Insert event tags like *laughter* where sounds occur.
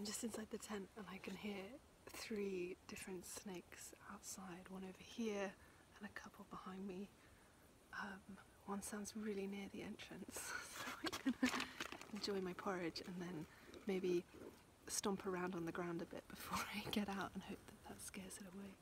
I'm just inside the tent and I can hear three different snakes outside, one over here and a couple behind me. Um, one sounds really near the entrance, *laughs* so I'm gonna enjoy my porridge and then maybe stomp around on the ground a bit before *laughs* I get out and hope that that scares it away.